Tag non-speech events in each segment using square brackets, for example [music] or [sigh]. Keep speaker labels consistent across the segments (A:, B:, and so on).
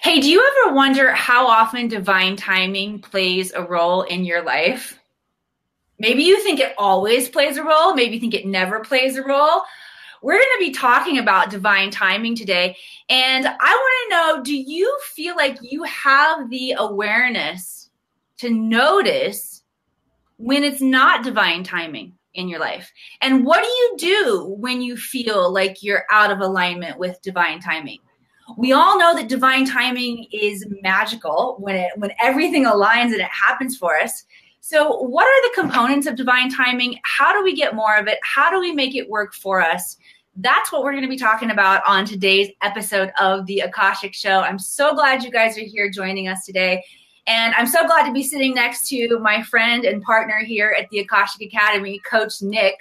A: Hey, do you ever wonder how often divine timing plays a role in your life? Maybe you think it always plays a role, maybe you think it never plays a role. We're going to be talking about divine timing today. And I want to know do you feel like you have the awareness to notice when it's not divine timing in your life? And what do you do when you feel like you're out of alignment with divine timing? We all know that divine timing is magical when it when everything aligns and it happens for us. So what are the components of divine timing? How do we get more of it? How do we make it work for us? That's what we're going to be talking about on today's episode of the akashic show. I'm so glad you guys are here joining us today. And i'm so glad to be sitting next to my friend and partner here at the akashic academy coach nick.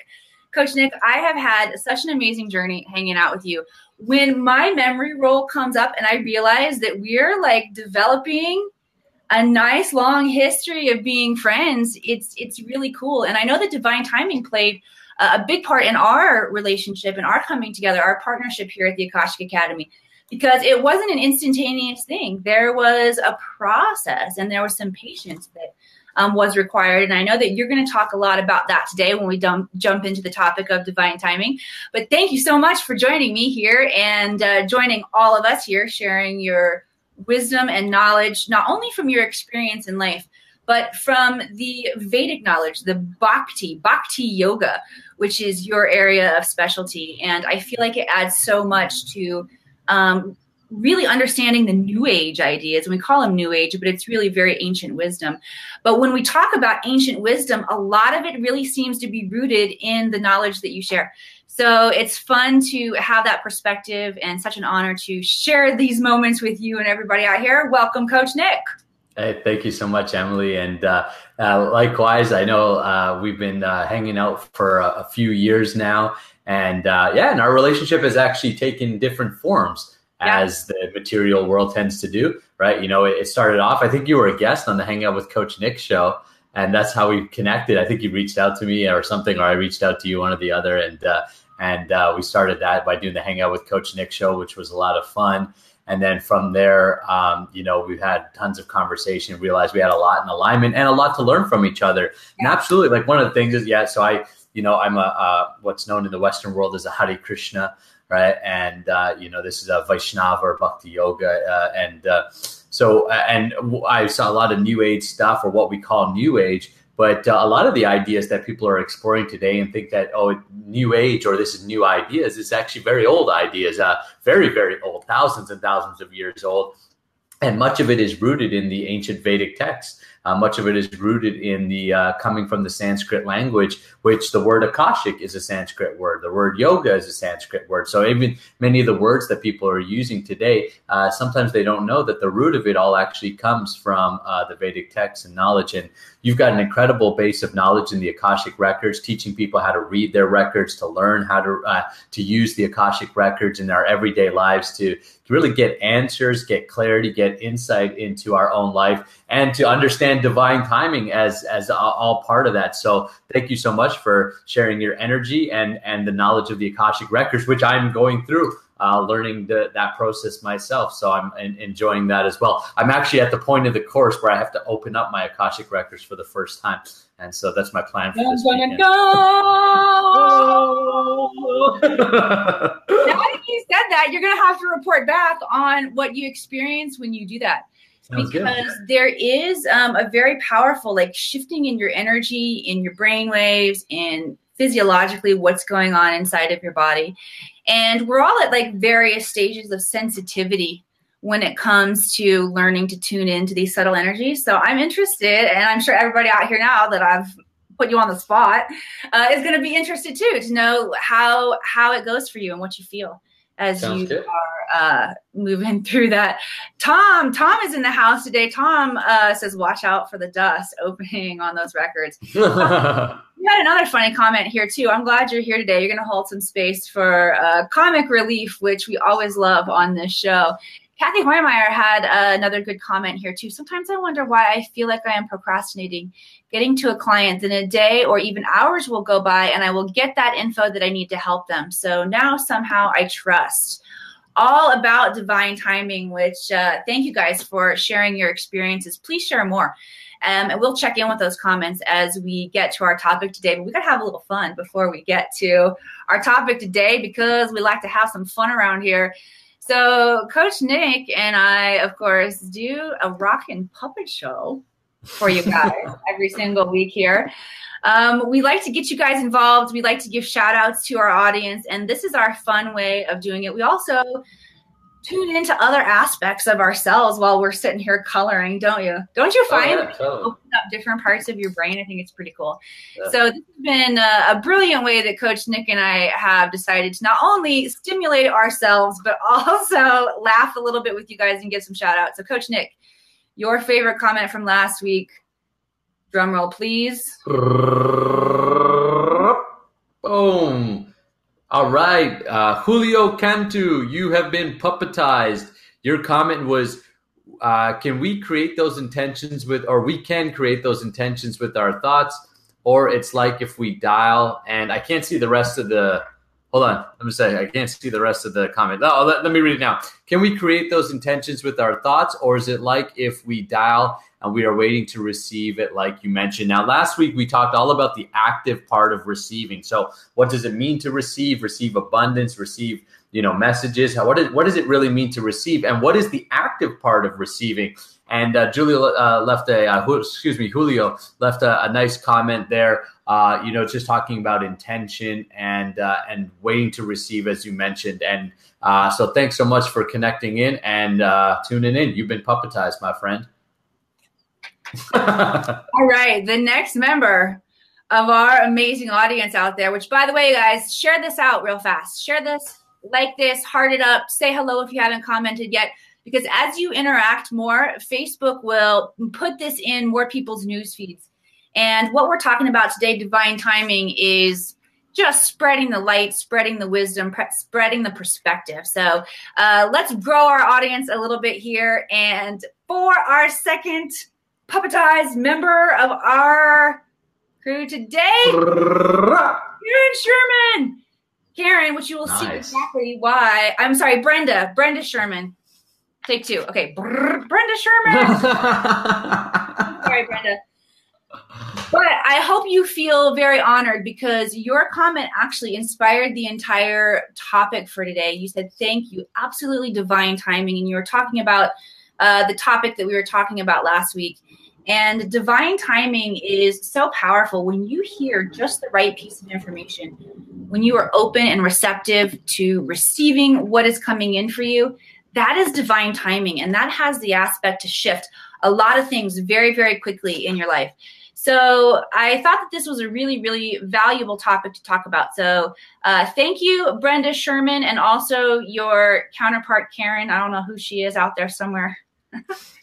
A: Coach nick i have had such an amazing journey hanging out with you when my memory roll comes up and I realize that we're like developing a nice long history of being friends, it's it's really cool. And I know that divine timing played a big part in our relationship and our coming together, our partnership here at the Akashic Academy, because it wasn't an instantaneous thing. There was a process and there was some patience that um, was required. And I know that you're going to talk a lot about that today when we dump, jump into the topic of divine timing. But thank you so much for joining me here and uh, joining all of us here, sharing your wisdom and knowledge, not only from your experience in life, but from the Vedic knowledge, the Bhakti, Bhakti Yoga, which is your area of specialty. And I feel like it adds so much to um, really understanding the new age ideas and we call them new age but it's really very ancient wisdom. But when we talk about ancient wisdom a lot of it really seems to be rooted in the knowledge that you share. So it's fun to have that perspective and such an honor to share these moments with you and everybody out here. Welcome coach nick.
B: Hey, thank you so much, Emily. And uh, uh, likewise, I know uh, we've been uh, hanging out for a, a, few years now. And uh, yeah, and our relationship has actually taken different forms yeah. as the material world tends to do, right? You know, it, it, started off, I think you were a guest on the Hangout with Coach Nick show, and that's how we connected. I think you reached out to me or something, or I reached out to you, one or the other, and uh, and uh, we started that by doing the Hangout with Coach Nick show, which was a lot of fun. And then from there, um, you know, we've had tons of conversation, realized we had a lot in alignment and a lot to learn from each other. And absolutely, like one of the things is, yeah, so I, you know, I'm a, uh, what's known in the Western world as a Hare Krishna right? And uh, you know, this is a Vaishnava or Bhakti Yoga, uh, and uh, so and I saw a lot of New Age stuff or what we call New Age. But uh, a lot of the ideas that people are exploring today and think that oh, new age or this is new ideas is actually very old ideas, uh, very very old, thousands and thousands of years old, and much of it is rooted in the ancient Vedic texts. Uh, much of it is rooted in the uh, coming from the Sanskrit language, which the word akashic is a Sanskrit word. The word yoga is a Sanskrit word. So even many of the words that people are using today, uh, sometimes they don't know that the root of it all actually comes from uh, the Vedic texts and knowledge. And you've got an incredible base of knowledge in the akashic records, teaching people how to read their records, to learn how to uh, to use the akashic records in our everyday lives to, to really get answers, get clarity, get insight into our own life, and to understand divine timing as as all part of that. So thank you so much for sharing your energy and and the knowledge of the Akashic records, which I'm going through. Uh, learning the, that process myself. So I'm in, enjoying that as well. I'm actually at the point of the course where I have to open up my Akashic records for the first time. And so that's my plan for I'm this weekend. Go! [laughs] [laughs]
A: now that you said that, you're going to have to report back on what you experience when you do that. Sounds because good. there is um, a very powerful like shifting in your energy in your brain waves and physiologically what's going on inside of your body and we're all at like various stages of sensitivity when it comes to learning to tune into these subtle energies so i'm interested and i'm sure everybody out here now that i've put you on the spot uh, is going to be interested too to know how how it goes for you and what you feel as Sounds you good. are uh, moving [laughs] through that. Tom, Tom is in the house today. Tom uh, says, "Watch out for the dust opening on those records." [laughs] you had another funny comment here too. I'm glad you're here today. You're going to hold some space for uh, comic relief, which we always love on this show. Kathy Hoymeyer had uh, another good comment here too. Sometimes I wonder why I feel like I am procrastinating getting to a client. Then a day or even hours will go by, and I will get that info that I need to help them. So now somehow I trust. all about divine timing, which uh, thank you guys for sharing your experiences. Please share more. Um, and we'll check in with those comments as we get to our topic today. But we got to have a little fun before we get to our topic today because we like to have some fun around here. So, Coach Nick and I, of course, do a rockin' puppet show for you guys [laughs] every single week here. Um, we like to get you guys involved. We like to give shout outs to our audience, and this is our fun way of doing it. We also tune into other aspects of ourselves while we're sitting here coloring, don't you? Don't you find oh, yeah, totally. open up different parts of your brain? I think it's pretty cool. Yeah. So this has been a, a, brilliant way that Coach Nick and I have decided to not only stimulate ourselves, but [laughs] also laugh a little bit with you guys and give some shout outs. So Coach Nick, your favorite comment from last week. Drum roll, please.
B: Boom. All right, uh, Julio Cantu, you have been puppetized. Your comment was, uh, can we create those intentions with, or we can create those intentions with our thoughts, or it's like if we dial, and I can't see the rest of the. Hold on, let me say I can't see the rest of the comment. Oh, let, let me read it now. Can we create those intentions with our thoughts, or is it like if we dial and we are waiting to receive it, like you mentioned. Now, last week we talked all about the active part of receiving. So, what does it mean to receive? Receive abundance, receive you know messages. How, what, is, what does it really mean to receive? And what is the active part of receiving? And uh, Julia uh, left a, uh, excuse me, Julio left a, a nice comment there. Uh, you know, just talking about intention and uh, and waiting to receive, as you mentioned. And uh, so, thanks so much for connecting in and tuning in. You've been puppetized, my friend. [laughs]
A: All right, the next member of our amazing audience out there, which by the way, you guys, share this out real fast. Share this, like this, heart it up, say hello if you haven't commented yet. Because as you interact more, Facebook will put this in more people's news feeds. And what we're talking about today, divine timing, is just spreading the light, spreading the wisdom, pre- spreading the perspective. So uh, let's grow our audience a little bit here. And for our second puppetized member of our crew today, Karen Sherman. Karen, which you will nice. see exactly why. I'm sorry, Brenda. Brenda Sherman. Take two. Okay, Brenda Sherman. [laughs] sorry, Brenda. But I hope you feel very honored because your comment actually inspired the entire topic for today. You said, Thank you. Absolutely divine timing. And you were talking about uh, the topic that we were talking about last week. And divine timing is so powerful when you hear just the right piece of information, when you are open and receptive to receiving what is coming in for you. That is divine timing, and that has the aspect to shift a lot of things very, very quickly in your life. So I thought that this was a really, really valuable topic to talk about. So uh, thank you, Brenda Sherman, and also your counterpart, Karen. I don't know who she is out there somewhere. [laughs]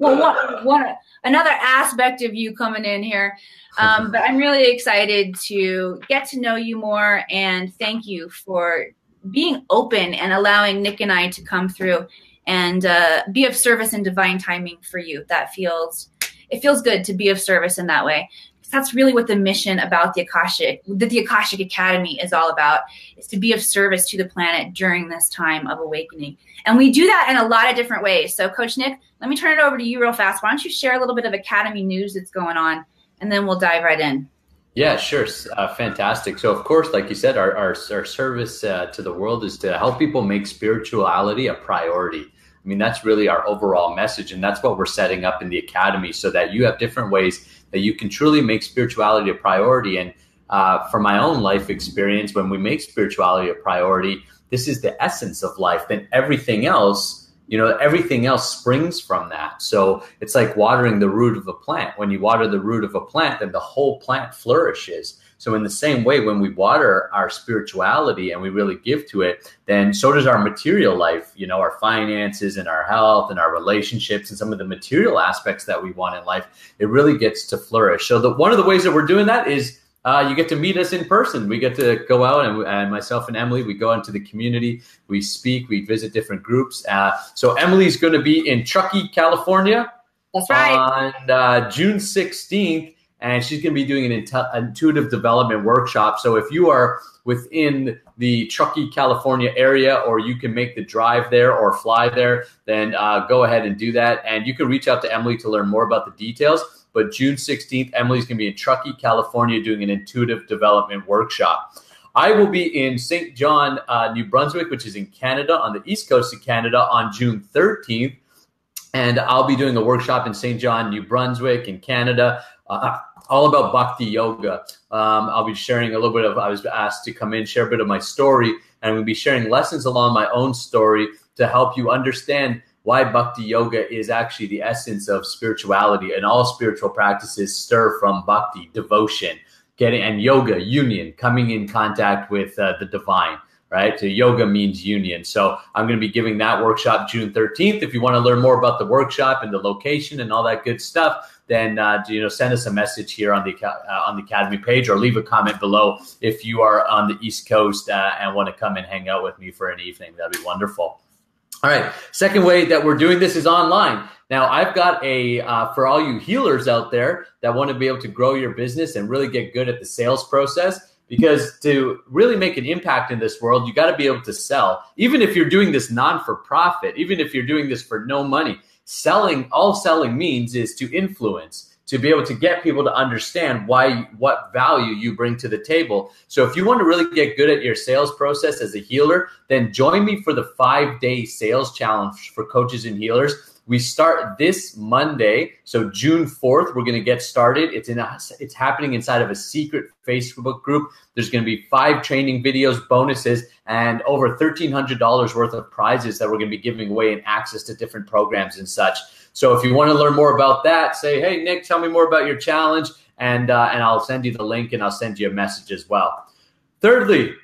A: well, one, one, another aspect of you coming in here. Um, but I'm really excited to get to know you more and thank you for being open and allowing Nick and I to come through and uh, be of service and divine timing for you. That feels it feels good to be of service in that way. That's really what the mission about the Akashic, that the Akashic Academy is all about, is to be of service to the planet during this time of awakening. And we do that in a lot of different ways. So, Coach Nick, let me turn it over to you real fast. Why don't you share a little bit of Academy news that's going on, and then we'll dive right in.
B: Yeah, sure. Uh, fantastic. So, of course, like you said, our, our, our service uh, to the world is to help people make spirituality a priority. I mean, that's really our overall message. And that's what we're setting up in the academy so that you have different ways that you can truly make spirituality a priority. And uh, from my own life experience, when we make spirituality a priority, this is the essence of life. Then everything else you know everything else springs from that so it's like watering the root of a plant when you water the root of a plant then the whole plant flourishes so in the same way when we water our spirituality and we really give to it then so does our material life you know our finances and our health and our relationships and some of the material aspects that we want in life it really gets to flourish so the one of the ways that we're doing that is uh, you get to meet us in person. We get to go out, and, and, myself and Emily, we go into the community, we speak, we visit different groups. Uh, so Emily's going to be in Truckee, California.
A: That's right.
B: On uh, June 16th. And she's going to be doing an intuitive development workshop. So if you are within the Truckee, California area, or you can make the drive there or fly there, then uh, go ahead and do that. And you can reach out to Emily to learn more about the details. But June 16th, Emily's going to be in Truckee, California, doing an intuitive development workshop. I will be in St. John, uh, New Brunswick, which is in Canada, on the east coast of Canada, on June 13th. And I'll be doing a workshop in St. John, New Brunswick, in Canada, uh, all about bhakti yoga. Um, I'll be sharing a little bit of, I was asked to come in, share a bit of my story, and we'll be sharing lessons along my own story to help you understand why bhakti yoga is actually the essence of spirituality and all spiritual practices stir from bhakti devotion getting and yoga union coming in contact with uh, the divine right? So yoga means union. So i'm going to be giving that workshop june 13th if you want to learn more about the workshop and the location and all that good stuff then uh, you know send us a message here on the uh, on the academy page or leave a comment below if you are on the east coast uh, and want to come and hang out with me for an evening that'd be wonderful all right. Second way that we're doing this is online. Now, I've got a uh, for all you healers out there that want to be able to grow your business and really get good at the sales process. Because to really make an impact in this world, you got to be able to sell. Even if you're doing this non for profit, even if you're doing this for no money, selling, all selling means is to influence to be able to get people to understand why what value you bring to the table. So if you want to really get good at your sales process as a healer, then join me for the 5-day sales challenge for coaches and healers. We start this Monday, so June 4th, we're going to get started. It's in a, it's happening inside of a secret Facebook group. There's going to be five training videos, bonuses, and over $1300 worth of prizes that we're going to be giving away and access to different programs and such. So if you want to learn more about that, say, hey, Nick, tell me more about your challenge, and, uh, and I'll send you the link and I'll send you a message as well. Thirdly,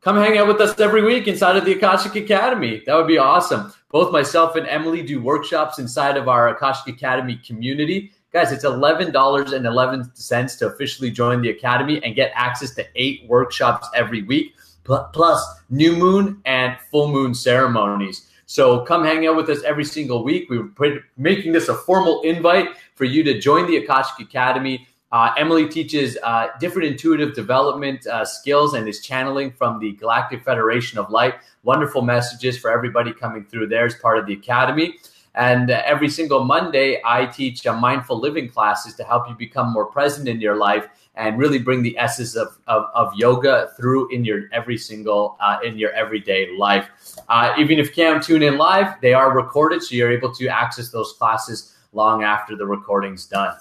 B: come hang out with us every week inside of the Akashic Academy. That would be awesome. Both myself and Emily do workshops inside of our Akashic Academy community. Guys, it's $11.11 to officially join the Academy and get access to eight workshops every week, plus new moon and full moon ceremonies. So come hang out with us every single week. We're making this a formal invite for you to join the Akashic Academy. Uh, Emily teaches uh, different intuitive development uh, skills and is channeling from the Galactic Federation of Light. Wonderful messages for everybody coming through there as part of the Academy. And every single Monday, I teach a mindful living classes to help you become more present in your life and really bring the essence of, of, of yoga through in your every single uh, in your everyday life. Uh, even if you can't tune in live, they are recorded, so you're able to access those classes long after the recording's done.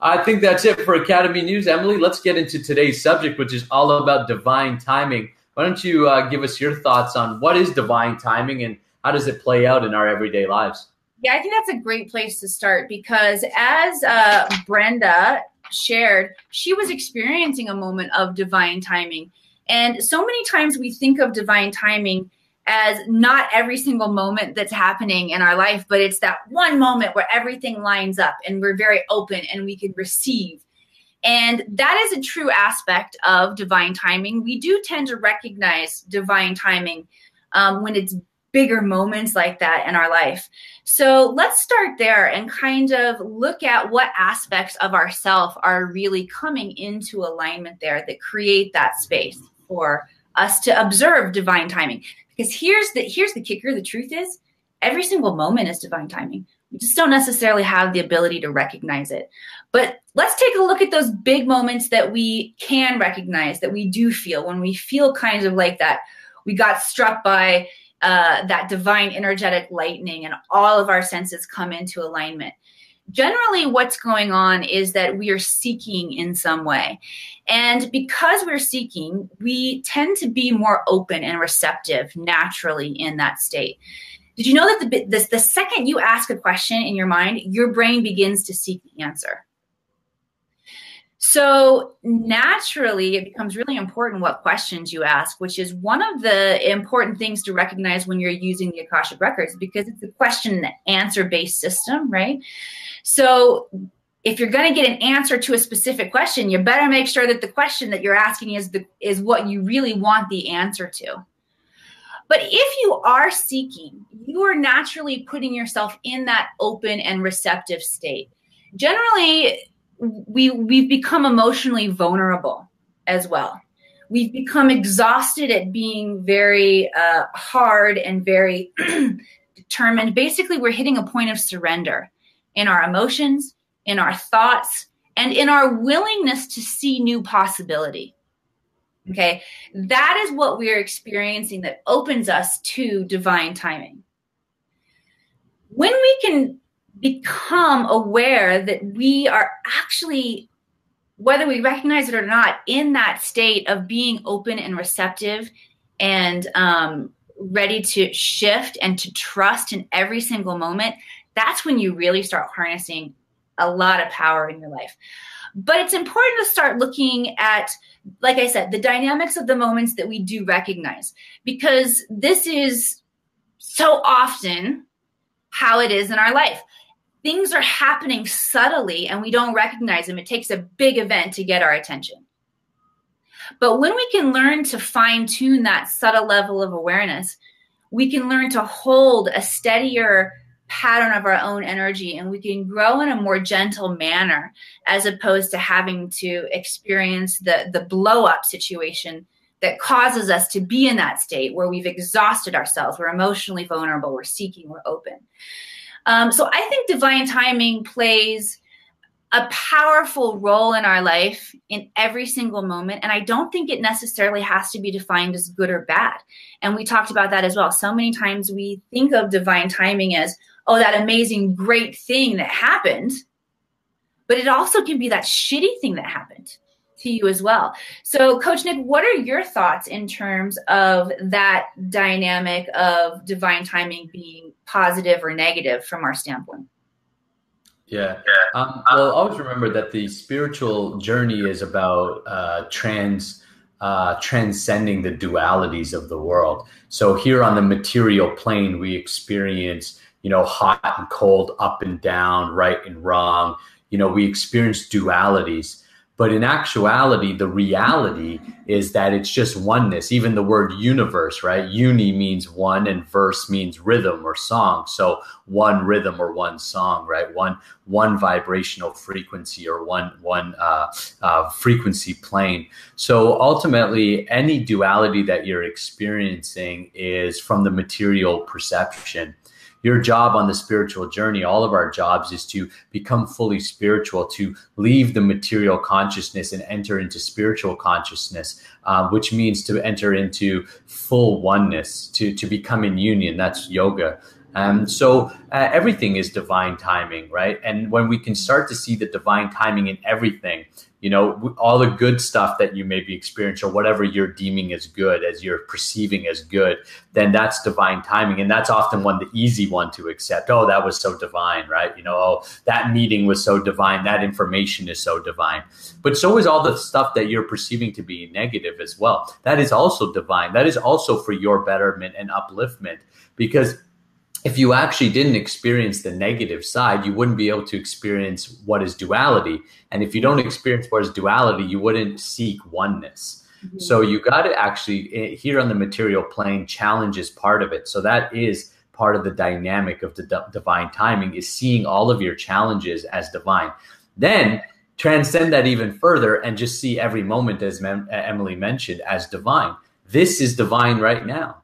B: I think that's it for Academy News. Emily, let's get into today's subject, which is all about divine timing. Why don't you uh, give us your thoughts on what is divine timing and how does it play out in our everyday lives?
A: Yeah, I think that's a great place to start because as uh, Brenda shared, she was experiencing a moment of divine timing. And so many times we think of divine timing as not every single moment that's happening in our life, but it's that one moment where everything lines up and we're very open and we can receive. And that is a true aspect of divine timing. We do tend to recognize divine timing um, when it's bigger moments like that in our life. So let's start there and kind of look at what aspects of ourself are really coming into alignment there that create that space for us to observe divine timing. Because here's the here's the kicker, the truth is every single moment is divine timing. We just don't necessarily have the ability to recognize it. But let's take a look at those big moments that we can recognize, that we do feel when we feel kind of like that. We got struck by uh, that divine energetic lightning and all of our senses come into alignment. Generally, what's going on is that we are seeking in some way. And because we're seeking, we tend to be more open and receptive naturally in that state. Did you know that the, the, the second you ask a question in your mind, your brain begins to seek the answer? So naturally, it becomes really important what questions you ask, which is one of the important things to recognize when you're using the Akashic Records because it's a question answer based system, right? So if you're going to get an answer to a specific question, you better make sure that the question that you're asking is the is what you really want the answer to. But if you are seeking, you are naturally putting yourself in that open and receptive state. Generally, we we've become emotionally vulnerable as well. We've become exhausted at being very uh, hard and very [clears throat] determined. Basically, we're hitting a point of surrender in our emotions, in our thoughts, and in our willingness to see new possibility. Okay, that is what we're experiencing that opens us to divine timing. When we can become aware that we are actually, whether we recognize it or not, in that state of being open and receptive and um, ready to shift and to trust in every single moment, that's when you really start harnessing a lot of power in your life. But it's important to start looking at, like I said, the dynamics of the moments that we do recognize, because this is so often how it is in our life. Things are happening subtly and we don't recognize them. It takes a big event to get our attention. But when we can learn to fine tune that subtle level of awareness, we can learn to hold a steadier pattern of our own energy and we can grow in a more gentle manner as opposed to having to experience the the blow up situation that causes us to be in that state where we've exhausted ourselves we're emotionally vulnerable we're seeking we're open um, so i think divine timing plays a powerful role in our life in every single moment. And I don't think it necessarily has to be defined as good or bad. And we talked about that as well. So many times we think of divine timing as, oh, that amazing, great thing that happened. But it also can be that shitty thing that happened to you as well. So, Coach Nick, what are your thoughts in terms of that dynamic of divine timing being positive or negative from our standpoint?
B: Yeah. Um, well, always remember that the spiritual journey is about uh, trans. Uh, transcending the dualities of the world. So here on the material plane, we experience you know, hot and cold, up and down, right and wrong. You know, we experience dualities. But in actuality, the reality is that it's just oneness. Even the word universe, right? Uni means one and verse means rhythm or song. So one rhythm or one song, right? One one vibrational frequency or one one uh, uh, frequency plane. So ultimately, any duality that you're experiencing is from the material perception your job on the spiritual journey, all of our jobs is to become fully spiritual, to leave the material consciousness and enter into spiritual consciousness, uh, which means to enter into full oneness, to, to become in union. That's yoga. Um, so uh, everything is divine timing, right? And when we can start to see the divine timing in everything, you know, all the good stuff that you may be experiencing or whatever you're deeming as good, as you're perceiving as good, then that's divine timing. And that's often one, the easy one to accept. Oh, that was so divine, right? You know, oh, that meeting was so divine. That information is so divine. But so is all the stuff that you're perceiving to be negative as well. That is also divine. That is also for your betterment and upliftment because if you actually didn't experience the negative side, you wouldn't be able to experience what is duality. And if you don't experience what is duality, you wouldn't seek oneness. Mm-hmm. So you got to actually, eh, here on the material plane, challenge is part of it. So that is part of the dynamic of the divine timing is seeing all of your challenges as divine. Then transcend that even further and just see every moment, as Emily mentioned, as divine. This is divine right now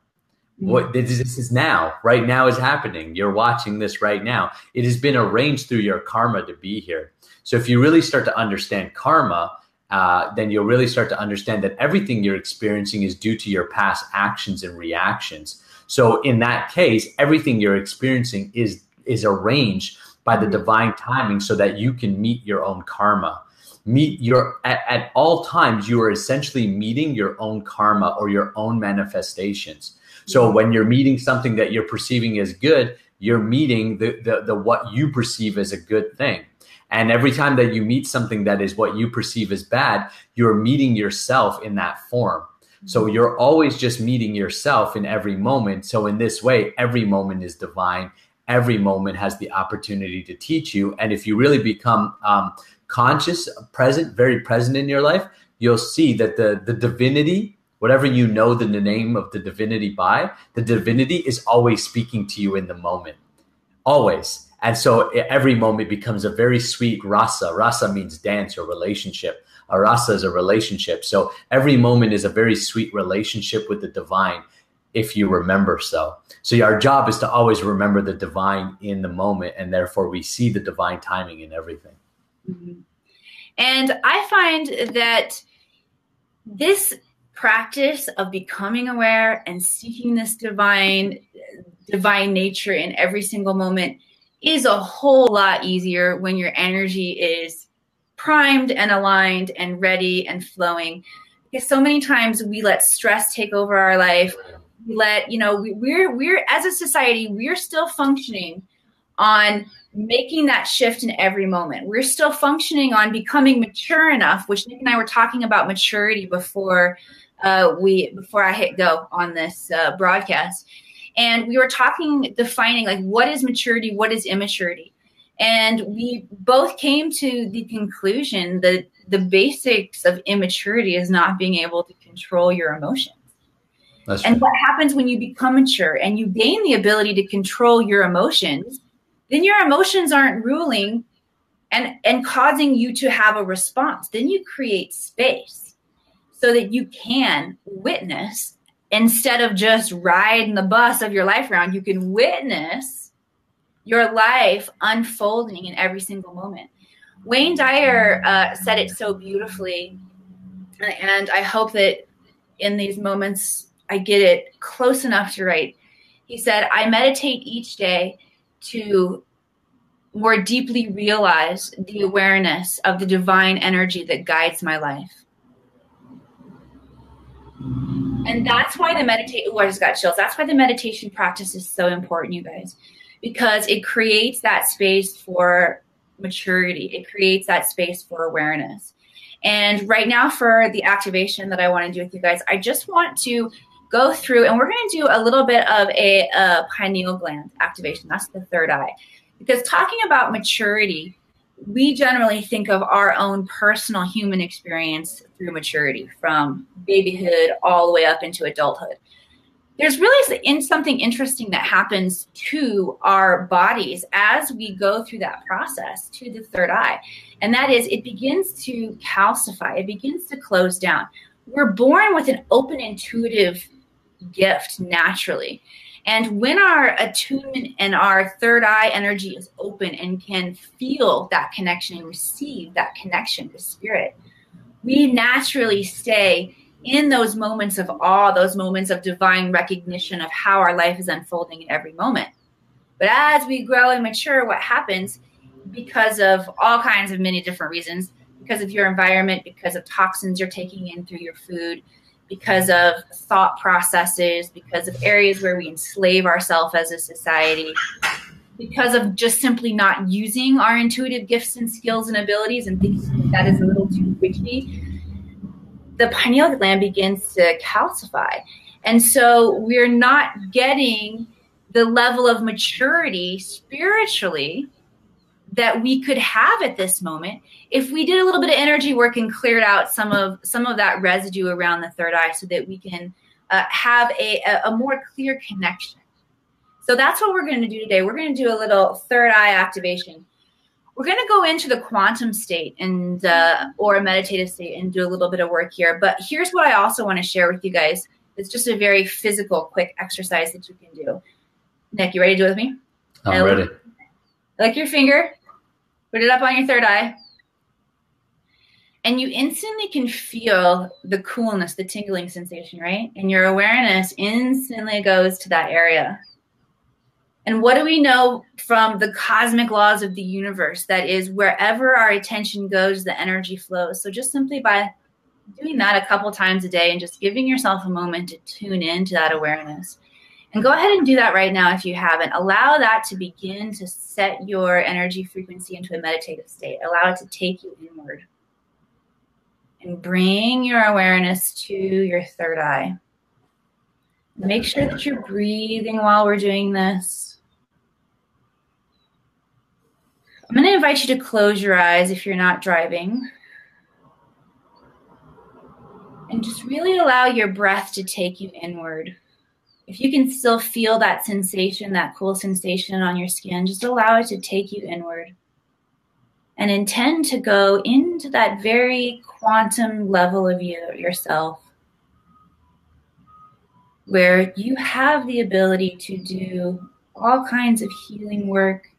B: what this is now right now is happening. You're watching this right now. It has been arranged through your karma to be here. So if you really start to understand karma uh, then you'll really start to understand that everything you're experiencing is due to your past actions and reactions. So in that case everything you're experiencing is is arranged by the divine timing so that you can meet your own karma. Meet your at, at all times you are essentially meeting your own karma or your own manifestations so when you're meeting something that you're perceiving as good, you're meeting the, the, the what you perceive as a good thing. And every time that you meet something that is what you perceive as bad, you're meeting yourself in that form. So mm-hmm. you're always just meeting yourself in every moment. So in this way, every moment is divine. Every moment has the opportunity to teach you. And if you really become um, conscious, present, very present in your life, you'll see that the the divinity whatever you know the name of the divinity by, the divinity is always speaking to you in the moment. Always. And so every moment becomes a very sweet rasa. Rasa means dance or relationship. A rasa is a relationship. So every moment is a very sweet relationship with the divine if you remember so. So our job is to always remember the divine in the moment, and therefore we see the divine timing in everything.
A: Mm-hmm. And I find that this practice of becoming aware and seeking this divine divine nature in every single moment is a whole lot easier when your energy is primed and aligned and ready and flowing. Because so many times we let stress take over our life. We let you know we, we're we're as a society we're still functioning on making that shift in every moment. We're still functioning on becoming mature enough which nick and i were talking about maturity before uh, we before i hit go on this uh, broadcast. And we were talking defining like what is maturity what is immaturity? And we both came to the conclusion that the basics of immaturity is not being able to control your emotions. That's and what happens when you become mature and you gain the ability to control your emotions then your emotions aren't ruling and and causing you to have a response. Then you create space so that you can witness instead of just riding the bus of your life around, you can witness your life unfolding in every single moment. Wayne Dyer uh, said it so beautifully, and I hope that in these moments I get it close enough to write. He said, I meditate each day to more deeply realize the awareness of the divine energy that guides my life. And that's why the meditation, oh, I just got chills. That's why the meditation practice is so important, you guys, because it creates that space for maturity. It creates that space for awareness. And right now, for the activation that I want to do with you guys, I just want to go through and we're going to do a little bit of a, a pineal gland activation. That's the third eye. Because talking about maturity, we generally think of our own personal human experience through maturity from babyhood all the way up into adulthood. There's really something interesting that happens to our bodies as we go through that process to the third eye. And that is, it begins to calcify, it begins to close down. We're born with an open, intuitive gift naturally. And when our attunement and our third eye energy is open and can feel that connection and receive that connection with spirit, we naturally stay in those moments of awe, those moments of divine recognition of how our life is unfolding in every moment. But as we grow and mature, what happens because of all kinds of many different reasons, because of your environment, because of toxins you're taking in through your food, because of thought processes, because of areas where we enslave ourselves as a society, because of just simply not using our intuitive gifts and skills and abilities and thinking that is a little too witchy, the pineal gland begins to calcify. And so we're not getting the level of maturity spiritually that we could have at this moment if we did a little bit of energy work and cleared out some of some of that residue around the third eye so that we can uh, have a, a more clear connection. So that's what we're going to do today. We're going to do a little third eye activation. We're going to go into the quantum state and uh, or a meditative state and do a little bit of work here. But here's what i also want to share with you guys. It's just a very physical quick exercise that you can do. Nick you ready to do it with me?
B: I'm ready.
A: Like your finger Put it up on your third eye. And you instantly can feel the coolness, the tingling sensation, right? And your awareness instantly goes to that area. And what do we know from the cosmic laws of the universe? That is, wherever our attention goes, the energy flows. So just simply by doing that a couple times a day and just giving yourself a moment to tune in to that awareness, and go ahead and do that right now if you haven't. Allow that to begin to set your energy frequency into a meditative state. Allow it to take you inward. And bring your awareness to your third eye. Make sure that you're breathing while we're doing this. I'm going to invite you to close your eyes if you're not driving. And just really allow your breath to take you inward if you can still feel that sensation, that cool sensation on your skin, just allow it to take you inward. And intend to go into that very quantum level of you yourself where you have the ability to do all kinds of healing work,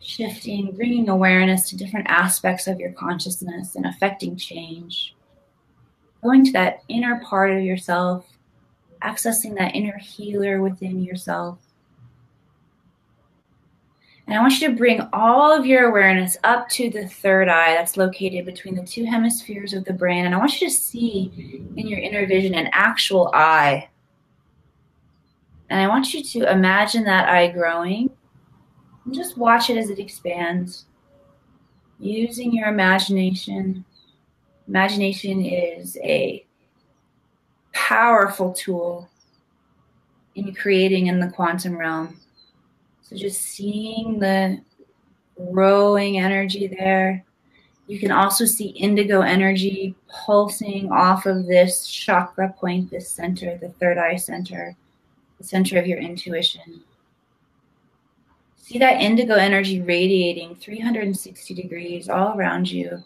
A: shifting, bringing awareness to different aspects of your consciousness and affecting change. Going to that inner part of yourself accessing that inner healer within yourself. And I want you to bring all of your awareness up to the third eye that's located between the two hemispheres of the brain. And I want you to see in your inner vision an actual eye. And I want you to imagine that eye growing and just watch it as it expands using your imagination. Imagination is a powerful tool in creating in the quantum realm. So just seeing the growing energy there. You can also see indigo energy pulsing off of this chakra point, this center, the third eye center, the center of your intuition. See that indigo energy radiating 360 degrees all around you.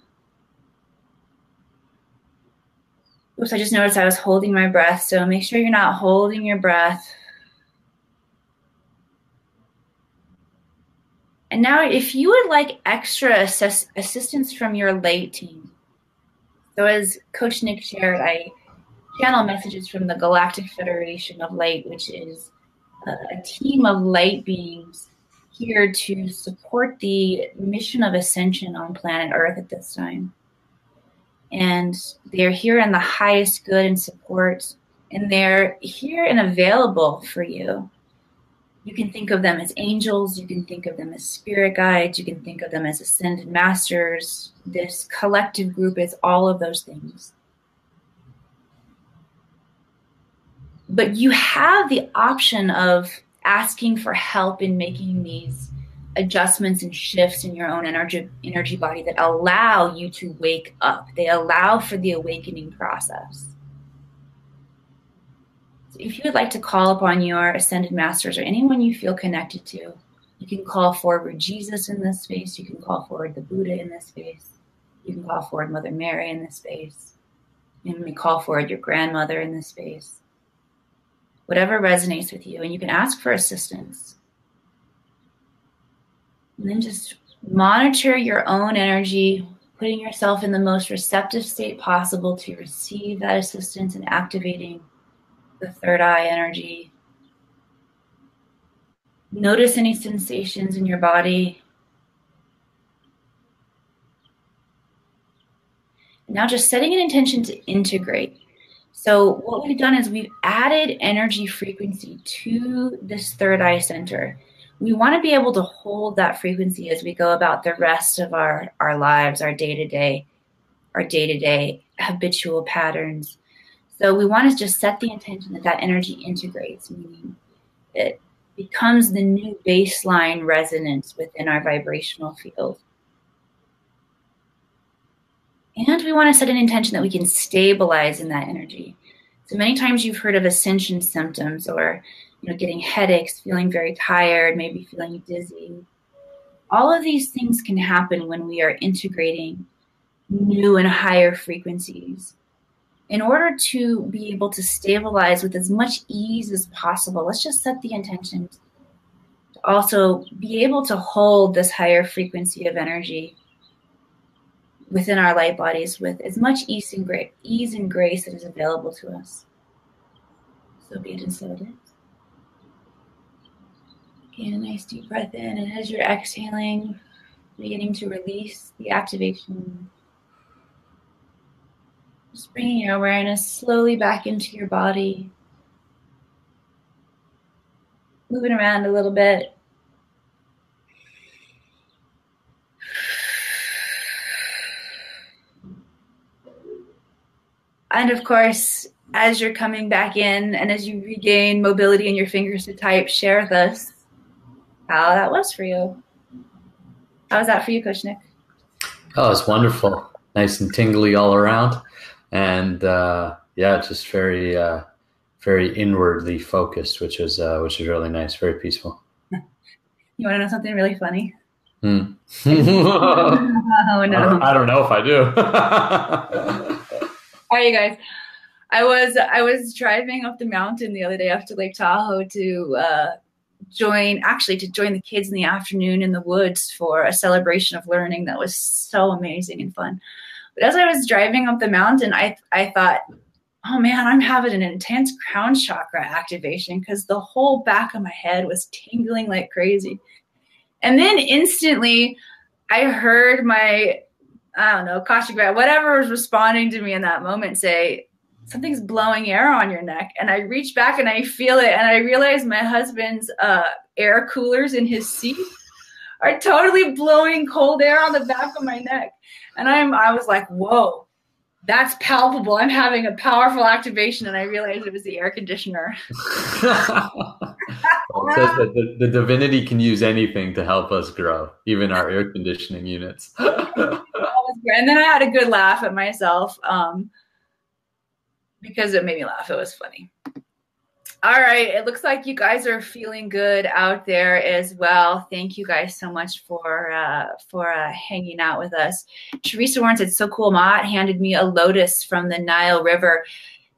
A: Oops, I just noticed I was holding my breath. So make sure you're not holding your breath. And now, if you would like extra assistance from your light team, so as Coach Nick shared, I channel messages from the Galactic Federation of Light, which is a, a team of light beings here to support the mission of ascension on planet Earth at this time and they're here in the highest good and support and they're here and available for you. You can think of them as angels you can think of them as spirit guides you can think of them as ascended masters. This collective group is all of those things. But you have the option of asking for help in making these adjustments and shifts in your own energy energy body that allow you to wake up. They allow for the awakening process. So if you would like to call upon your ascended masters or anyone you feel connected to, you can call forward Jesus in this space. You can call forward the Buddha in this space. You can call forward Mother Mary in this space. You can call forward your grandmother in this space. Whatever resonates with you, and you can ask for assistance. And then just monitor your own energy, putting yourself in the most receptive state possible to receive that assistance and activating the third eye energy. Notice any sensations in your body. Now, just setting an intention to integrate. So, what we've done is we've added energy frequency to this third eye center we want to be able to hold that frequency as we go about the rest of our, our lives, our day to day, our day to day habitual patterns. So we want to just set the intention that that energy integrates, meaning it becomes the new baseline resonance within our vibrational field. And we want to set an intention that we can stabilize in that energy. So many times you've heard of ascension symptoms or you know, getting headaches, feeling very tired, maybe feeling dizzy. All of these things can happen when we are integrating new and higher frequencies. In order to be able to stabilize with as much ease as possible, let's just set the intention to also be able to hold this higher frequency of energy within our light bodies with as much ease and, gra- ease and grace that is available to us. So be it and so it is. A nice deep breath in, and as you're exhaling, beginning to release the activation. Just bringing your awareness slowly back into your body. Moving around a little bit. And of course, as you're coming back in and as you regain mobility in your fingers to type, share with us how that was for you. How was that for you, Coach Nick?
B: Oh, it's wonderful. Nice and tingly all around. And uh, yeah, just very, uh, very inwardly focused, which is uh, which is really nice, very peaceful.
A: You want to know something really funny?
B: Hmm. [laughs]
A: oh no!
B: I don't know if I do. [laughs]
A: All right, you guys. I was I was driving up the mountain the other day after Lake Tahoe to uh, join actually to join the kids in the afternoon in the woods for a celebration of learning that was so amazing and fun. But as I was driving up the mountain, I I thought, oh man, I'm having an intense crown chakra activation because the whole back of my head was tingling like crazy. And then instantly I heard my I don't know, Akashic whatever was responding to me in that moment say, something's blowing air on your neck. And I reach back and I feel it. And I realize my husband's uh, air coolers in his seat are totally blowing cold air on the back of my neck. And I'm, I was like, whoa, that's palpable. I'm having a powerful activation. And I realized it was the air conditioner. [laughs]
B: well, it says that the, the divinity can use anything to help us grow, even our air conditioning units. [laughs]
A: and then I had a good laugh at myself. Um, because it made me laugh. It was funny. All right. It looks like you guys are feeling good out there as well. Thank you guys so much for uh, for uh, hanging out with us. Teresa Warren said, "So cool." Matt handed me a lotus from the Nile River.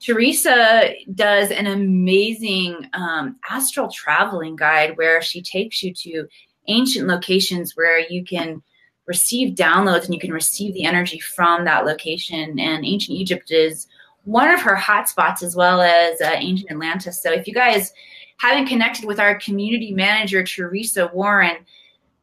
A: Teresa does an amazing um, astral traveling guide where she takes you to ancient locations where you can receive downloads and you can receive the energy from that location. And ancient Egypt is one of her hotspots as well as uh, ancient Atlantis. So if you guys haven't connected with our community manager, Teresa Warren,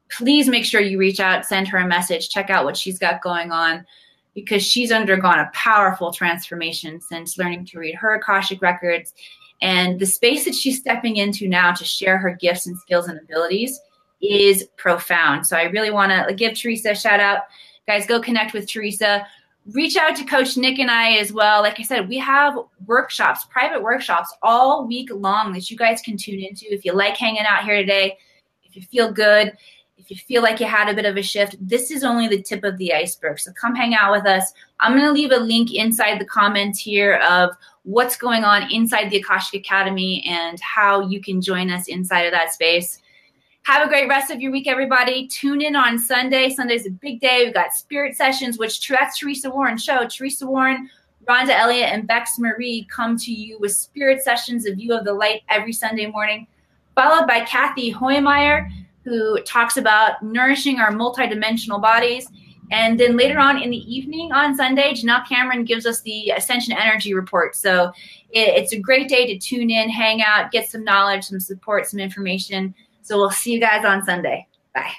A: please make sure you reach out, send her a message, check out what she's got going on because she's undergone a powerful transformation since learning to read her Akashic records. And the space that she's stepping into now to share her gifts and skills and abilities is profound. So I really want to give Teresa a shout out. Guys, go connect with Teresa reach out to Coach Nick and I as well. Like I said, we have workshops, private workshops all week long that you guys can tune into. If you like hanging out here today, if you feel good, if you feel like you had a bit of a shift, this is only the tip of the iceberg. So come hang out with us. I'm going to leave a link inside the comments here of what's going on inside the Akashic Academy and how you can join us inside of that space. Have a great rest of your week, everybody. Tune in on Sunday. Sunday's a big day. We've got spirit sessions, which that's Teresa Warren show. Teresa Warren, Rhonda Elliott, and Bex Marie come to you with spirit sessions, a view of the light every Sunday morning, followed by Kathy Hoymeyer, who talks about nourishing our multidimensional bodies. And then later on in the evening on Sunday, Janelle Cameron gives us the Ascension Energy Report. So it, it's a great day to tune in, hang out, get some knowledge, some support, some information. So we'll see you guys on Sunday. Bye.